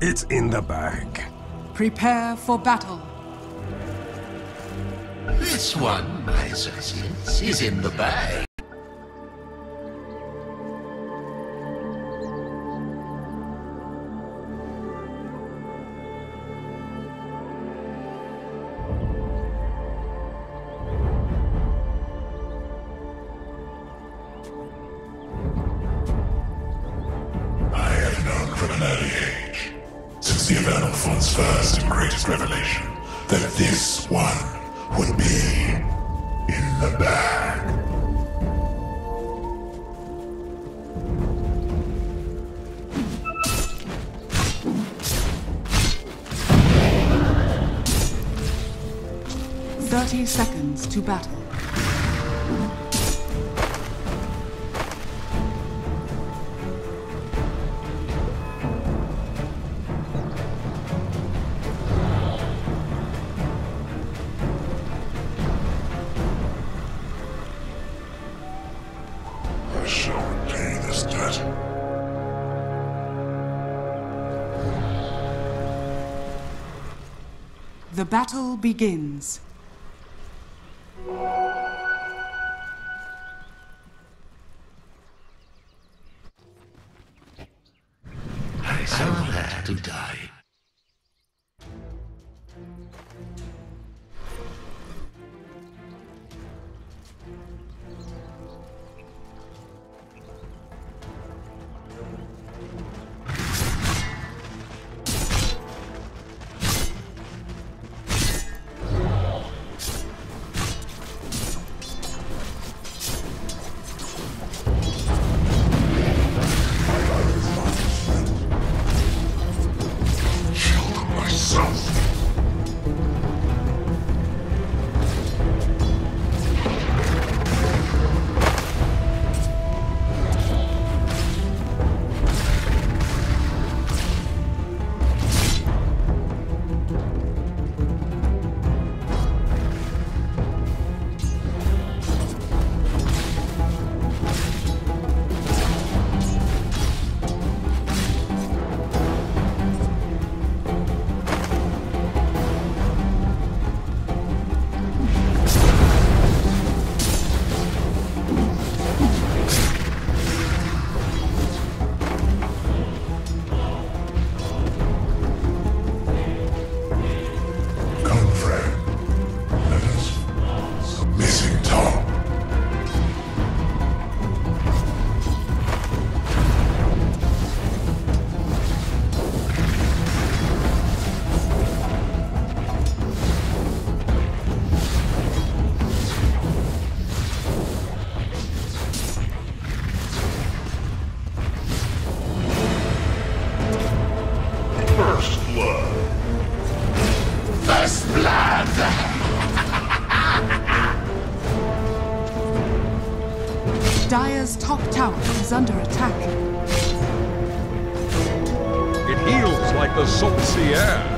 It's in the bag. Prepare for battle. This one, my associates, is in the bag. Seconds to battle. I shall repay this debt. The battle begins. Dire's top tower is under attack. It heals like the salt sea air.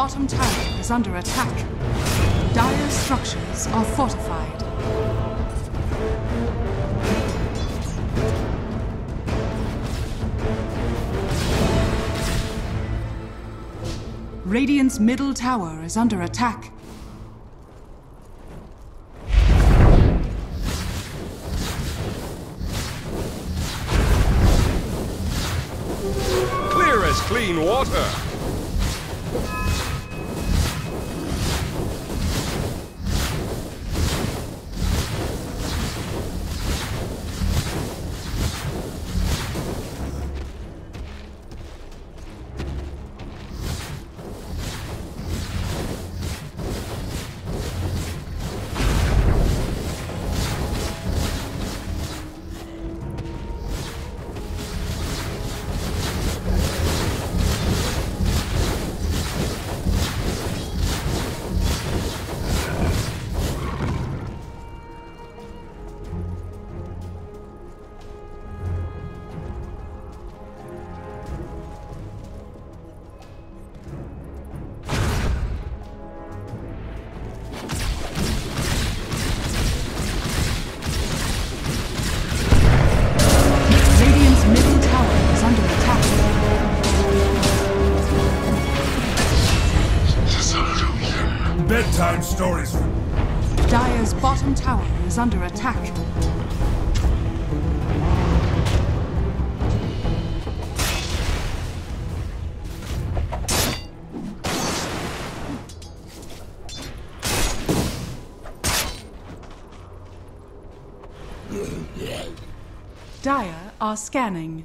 Bottom tower is under attack. Dire structures are fortified. Radiant's middle tower is under attack. Stories. Dire's bottom tower is under attack. Dire are scanning.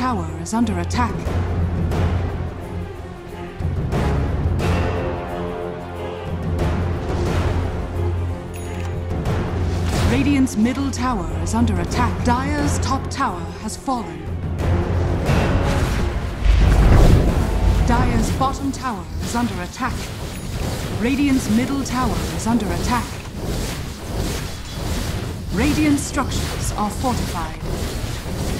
Tower is under attack. Radiant's middle tower is under attack. Dire's top tower has fallen. Dire's bottom tower is under attack. Radiant's middle tower is under attack. Radiant structures are fortified.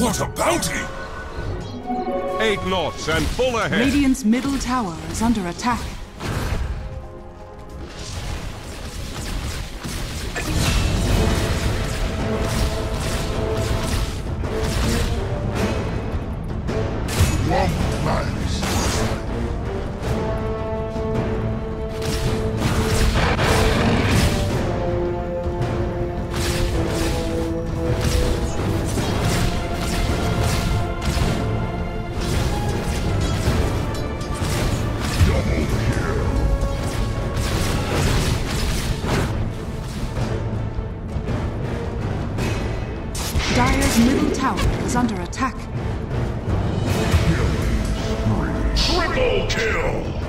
What a bounty! Eight knots and full ahead! Radiant's middle tower is under attack. Is under attack. Triple kill.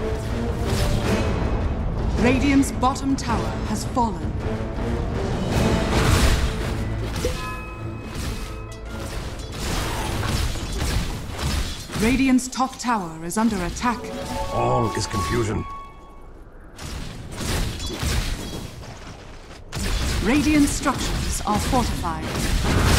Radiant's bottom tower has fallen. Radiant's top tower is under attack. All is confusion. Radiant structures are fortified.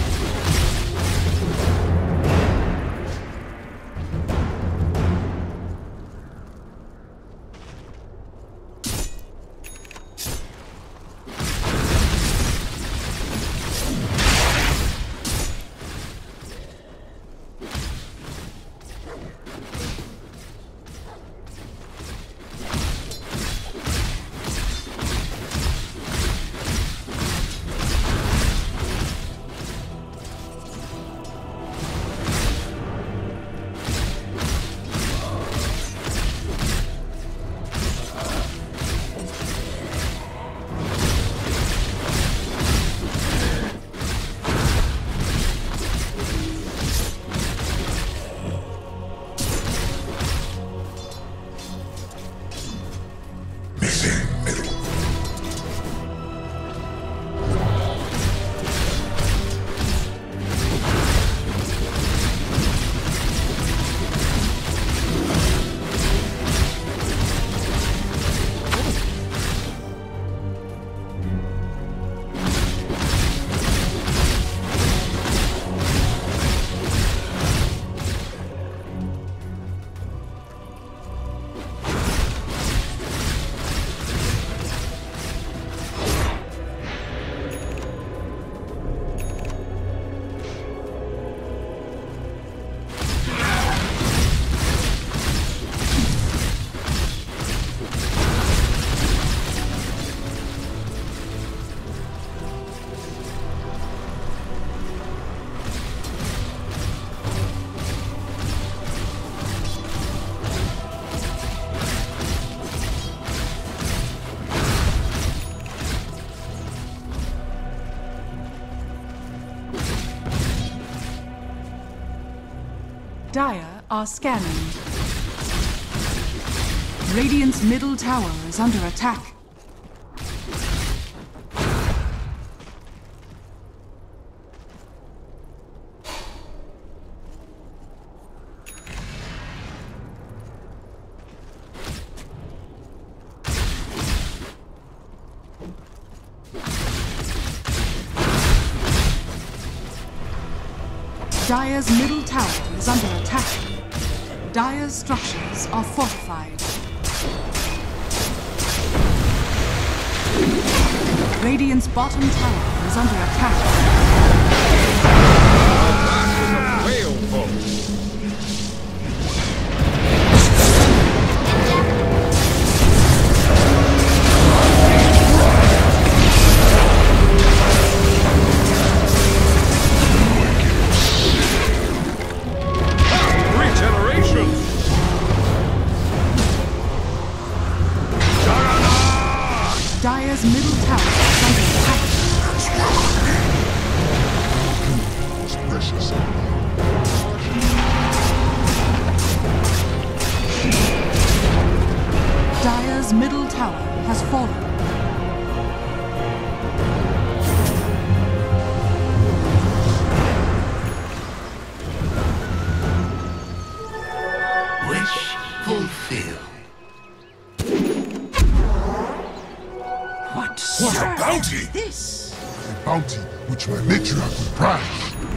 Are scanning. Radiant's middle tower is under attack. Structures are fortified. Radiant's bottom tower is under attack. What a bounty! This. A bounty which my matriarch would prize.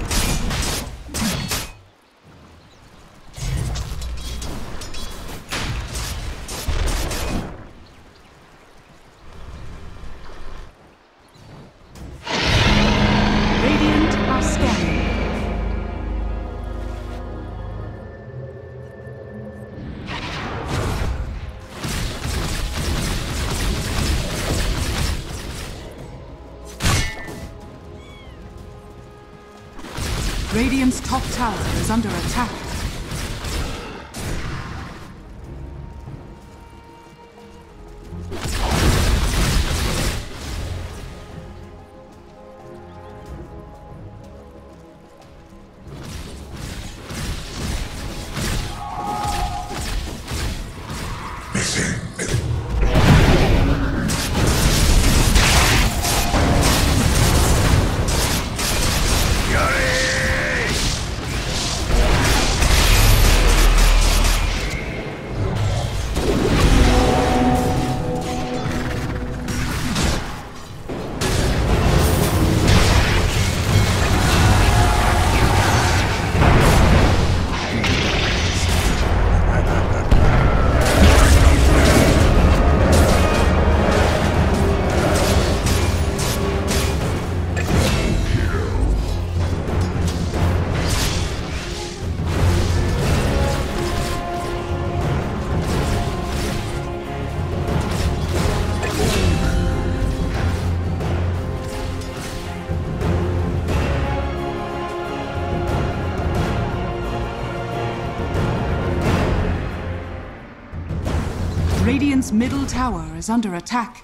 Radiant's middle tower is under attack.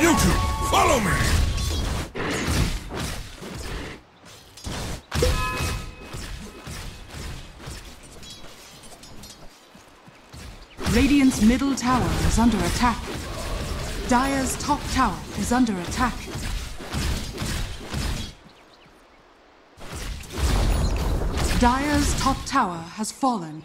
You two, follow me! Radiant's middle tower is under attack. Dire's top tower is under attack. Dire's top tower has fallen.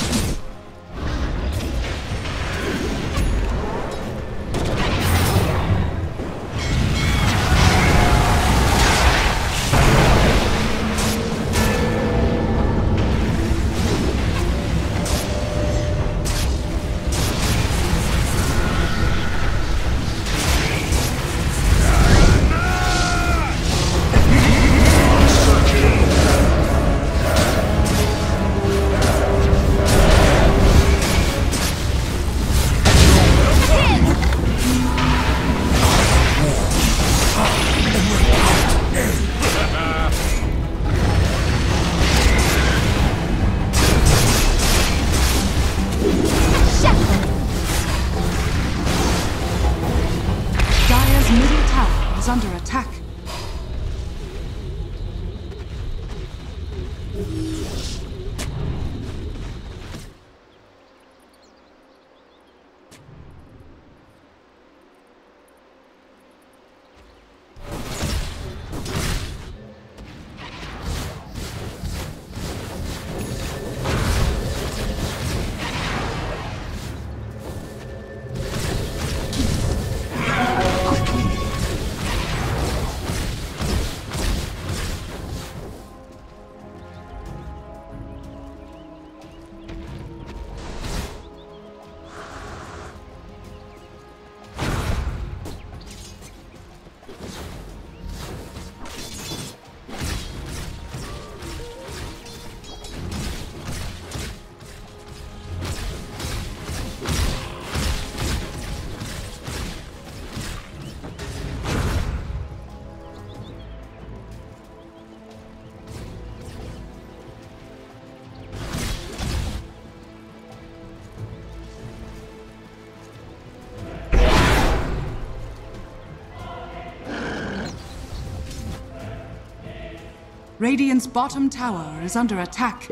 Radiant's bottom tower is under attack.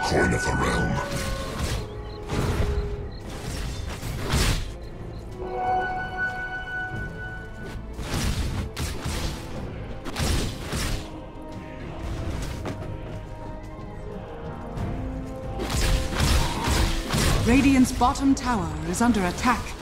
Horn of the Realm. Radiant's bottom tower is under attack.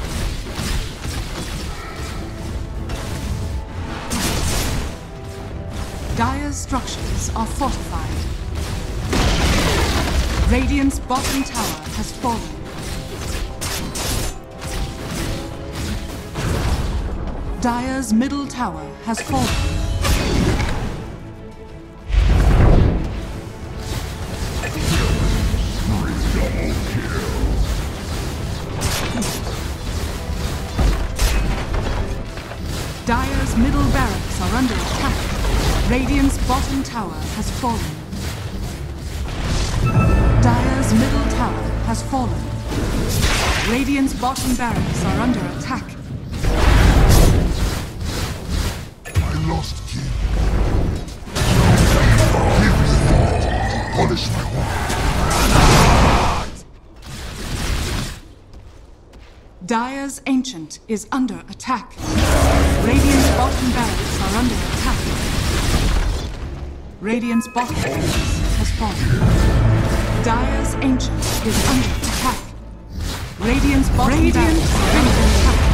Structures are fortified. Radiant's bottom tower has fallen. Dire's middle tower has fallen. Dire's middle barracks are under attack. Radiant's bottom tower has fallen. Dire's middle tower has fallen. Radiant's bottom barracks are under attack. My lost king. Give me to polish my weapon. Dire's Ancient is under attack. Radiant's bottom barracks are under attack. Radiant's bottom has fallen. Dire's Ancient is under attack. Radiant's bottom are under attack.